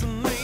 to me.